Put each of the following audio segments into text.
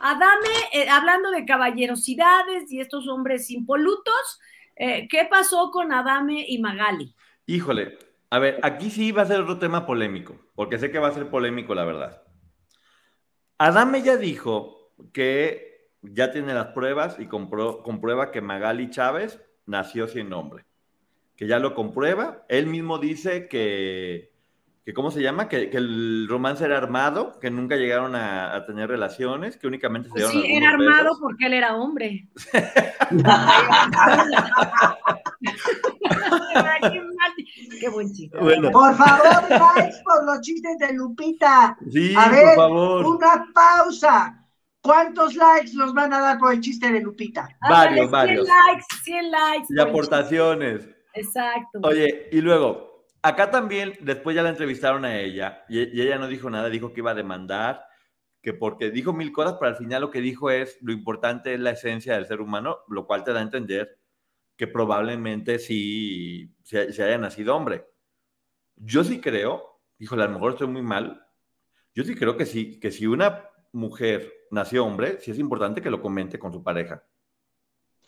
Adame, eh, hablando de caballerosidades y estos hombres impolutos, eh, ¿qué pasó con Adame y Magali? Híjole, a ver, aquí sí va a ser otro tema polémico, porque sé que va a ser polémico, la verdad. Adame ya dijo que ya tiene las pruebas y comprueba que Magali Chávez nació sin nombre. Que ya lo comprueba. Él mismo dice que que ¿cómo se llama? Que, el romance era armado, que nunca llegaron a, tener relaciones, que únicamente se dieron Sí, era armado porque él era hombre. Qué buen chico. Por favor, likes por los chistes de Lupita. Sí, a ver, por favor. Una pausa. ¿Cuántos likes nos van a dar por el chiste de Lupita? Varios, varios. 100 likes, 100 likes. Y aportaciones. Exacto. Oye, y luego, Acá también, después ya la entrevistaron a ella y, ella no dijo nada, dijo que iba a demandar, que porque dijo mil cosas, pero al final lo que dijo es, lo importante es la esencia del ser humano, lo cual te da a entender que probablemente sí se, haya nacido hombre. Yo sí creo, híjole, a lo mejor estoy muy mal, yo sí creo que sí, que si una mujer nació hombre, sí es importante que lo comente con su pareja.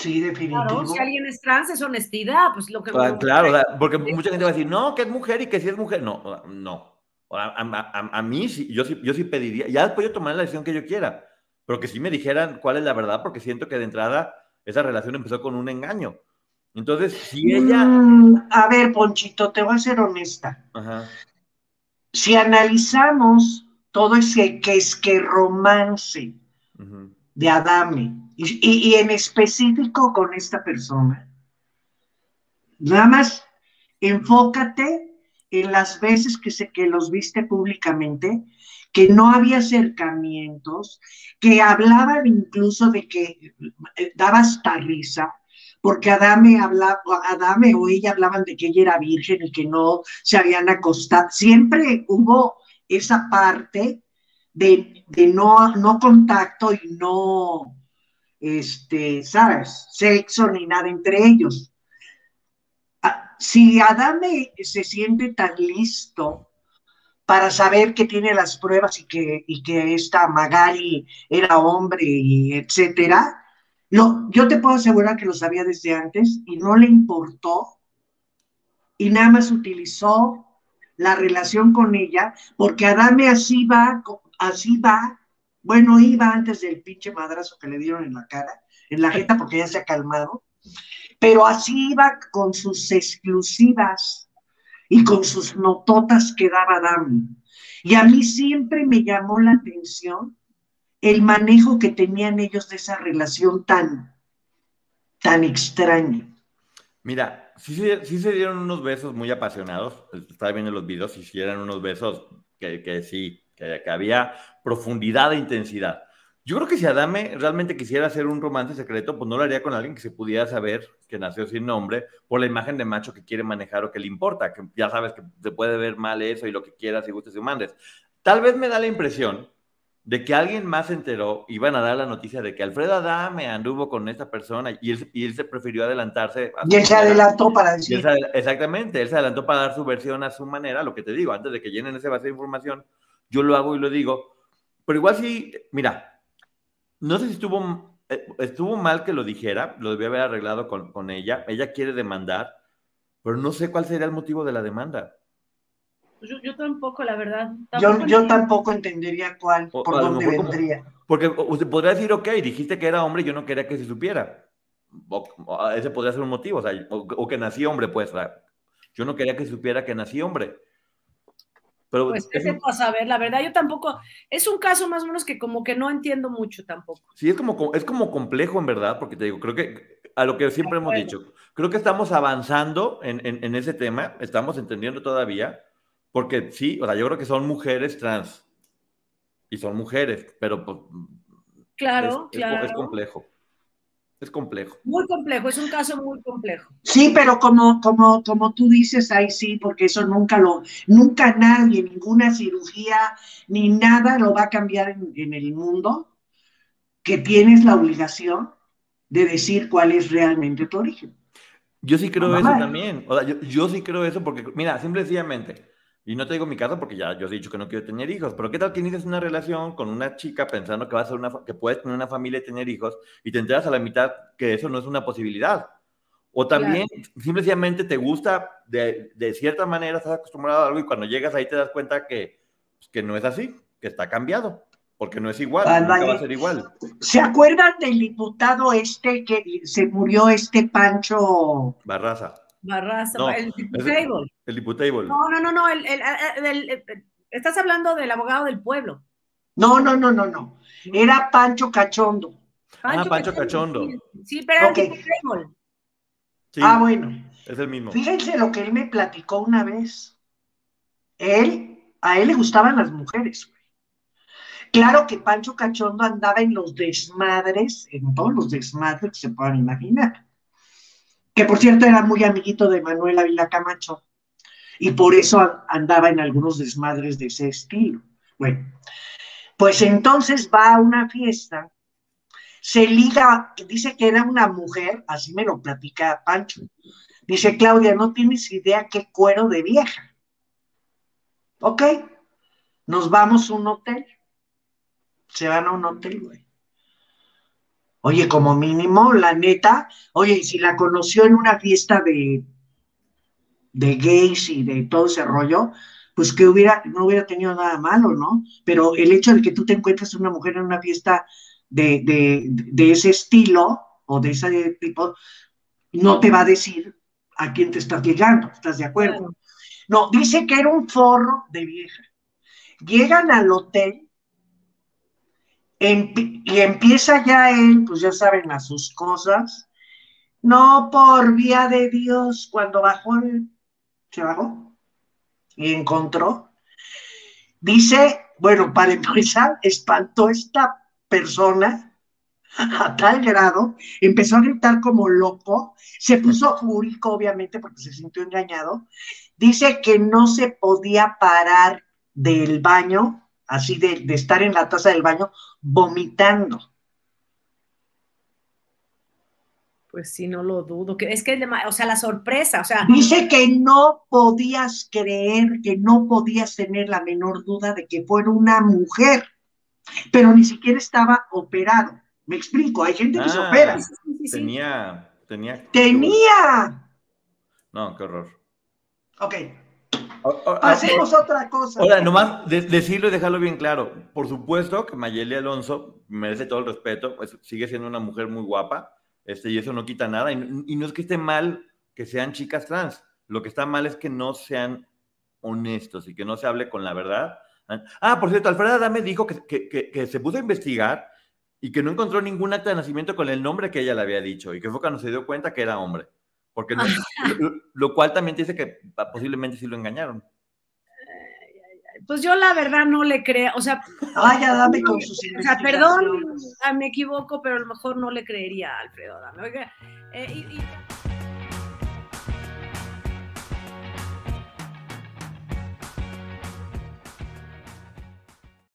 Sí, definitivo. Claro, si alguien es trans, es honestidad, pues lo que... Ah, claro, porque mucha gente va a decir, no, que es mujer y que si es mujer. No, no. A, mí sí, yo sí, yo sí pediría, ya después yo tomar la decisión que yo quiera, pero que sí me dijeran cuál es la verdad, porque siento que de entrada esa relación empezó con un engaño. Entonces, si ella... Mm, a ver, Ponchito, te voy a ser honesta. Ajá. Si analizamos todo ese que es que romance de Adame, y, en específico con esta persona. Nada más enfócate en las veces que, se, que los viste públicamente, que no había acercamientos, que hablaban incluso de que eh, daba hasta risa, porque Adame, hablaba, Adame o ella hablaban de que ella era virgen y que no se habían acostado. Siempre hubo esa parte de, de no, no contacto y no, este, ¿sabes? Sexo ni nada entre ellos. Ah, si Adame se siente tan listo para saber que tiene las pruebas y que, y que esta Magali era hombre y etcétera, no, yo te puedo asegurar que lo sabía desde antes y no le importó y nada más utilizó la relación con ella porque Adame así va, así va bueno, iba antes del pinche madrazo que le dieron en la cara, en la jeta, porque ya se ha calmado, pero así iba con sus exclusivas y con sus nototas que daba Dami. Y a mí siempre me llamó la atención el manejo que tenían ellos de esa relación tan, tan extraña. Mira, sí, se dieron unos besos muy apasionados, estaba viendo los videos, y sí eran unos besos que, que sí, que, había profundidad e intensidad. Yo creo que si Adame realmente quisiera hacer un romance secreto, pues no lo haría con alguien que se pudiera saber que nació sin nombre por la imagen de macho que quiere manejar o que le importa, que ya sabes que se puede ver mal eso y lo que quieras y gustes y mandes. Tal vez me da la impresión de que alguien más se enteró y van a dar la noticia de que Alfredo Adame anduvo con esta persona y él, se prefirió adelantarse. Y él se adelantó para decir. exactamente, él se adelantó para dar su versión a su manera, lo que te digo, antes de que llenen ese base de información, yo lo hago y lo digo, pero igual sí, mira, no sé si estuvo, eh, estuvo mal que lo dijera, lo debía haber arreglado con, ella, ella quiere demandar, pero no sé cuál sería el motivo de la demanda. Pues yo, tampoco, la verdad. yo, tampoco entendería cuál, por dónde vendría. porque usted podría decir, ok, dijiste que era hombre, yo no quería que se supiera. ese podría ser un motivo, o, sea, o, que nací hombre, pues. Yo no quería que supiera que nací hombre. Pero pues qué se puede saber, la verdad yo tampoco, es un caso más o menos que como que no entiendo mucho tampoco. Sí, es como, es como complejo en verdad, porque te digo, creo que a lo que siempre hemos dicho, creo que estamos avanzando en, en, ese tema, estamos entendiendo todavía, porque sí, o sea, yo creo que son mujeres trans, y son mujeres, pero pues, claro, claro. es complejo es complejo. Muy complejo, es un caso muy complejo. Sí, pero como, como, como tú dices, ahí sí, porque eso nunca lo, nunca nadie, ninguna cirugía, ni nada lo va a cambiar en, el mundo, que tienes la obligación de decir cuál es realmente tu origen. Yo sí creo eso también. yo, sí creo eso porque, mira, simple sencillamente, Y no te digo mi caso porque ya yo he dicho que no quiero tener hijos, pero ¿qué tal que inicias una relación con una chica pensando que va a ser una, que puedes tener una familia y tener hijos y te enteras a la mitad que eso no es una posibilidad? O también simplemente te gusta de, de, cierta manera, estás acostumbrado a algo y cuando llegas ahí te das cuenta que, pues, que no es así, que está cambiado, porque no es igual, nunca va a ser igual. ¿Se acuerdan del diputado este que se murió este Pancho Barraza? Barraza, el diputable. El diputable. No, no, no, no, el, el, estás hablando del abogado del pueblo. No, no, no, no, no. Era Pancho Cachondo. ah, Pancho Cachondo. Sí, pero era el diputable. ah, bueno. Es el mismo. Fíjense lo que él me platicó una vez. Él, a él le gustaban las mujeres. Claro que Pancho Cachondo andaba en los desmadres, en todos los desmadres que se puedan imaginar que por cierto era muy amiguito de Manuel Ávila Camacho, y por eso andaba en algunos desmadres de ese estilo. Bueno, pues entonces va a una fiesta, se liga, dice que era una mujer, así me lo platica Pancho. Dice, Claudia, no tienes idea qué cuero de vieja. Ok, nos vamos a un hotel. Se van a un hotel, güey. Oye, como mínimo, la neta, oye, y si la conoció en una fiesta de, de gays y de todo ese rollo, pues que hubiera, no hubiera tenido nada malo, ¿no? Pero el hecho de que tú te encuentres una mujer en una fiesta de, de, ese estilo o de ese tipo, no te va a decir a quién te estás llegando, ¿estás de acuerdo? No, dice que era un forro de vieja. Llegan al hotel y empieza ya él, pues ya saben, a sus cosas. No por vía de Dios, cuando bajó, se bajó y encontró. Dice, bueno, para empezar, espantó esta persona a tal grado, empezó a gritar como loco, se puso fúrico, obviamente, porque se sintió engañado. Dice que no se podía parar del baño así de, estar en la taza del baño vomitando. Pues sí, no lo dudo. Que es que, o sea, la sorpresa, o sea. Dice que no podías creer, que no podías tener la menor duda de que fuera una mujer, pero ni siquiera estaba operado. Me explico, hay gente que se ah, opera. tenía, tenía. Tenía. No, qué horror. Ok, Hacemos otra cosa. Ahora, nomás decirlo y dejarlo bien claro. Por supuesto que Mayeli Alonso merece todo el respeto, pues sigue siendo una mujer muy guapa, este, y eso no quita nada. Y, no es que esté mal que sean chicas trans, lo que está mal es que no sean honestos y que no se hable con la verdad. Ah, por cierto, Alfredo Adame dijo que, que, que, se puso a investigar y que no encontró ningún acta de nacimiento con el nombre que ella le había dicho y que fue cuando se dio cuenta que era hombre. Porque no, lo, cual también dice que posiblemente sí lo engañaron. Pues yo la verdad no le creo, o sea, vaya, dame con sus O sea, perdón, me equivoco, pero a lo mejor no le creería a Alfredo Dame. Oiga, eh, y...